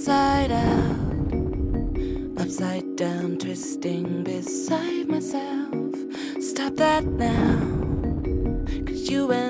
inside out, upside down, twisting beside myself. Stop that now, cause you and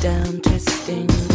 down, twisting.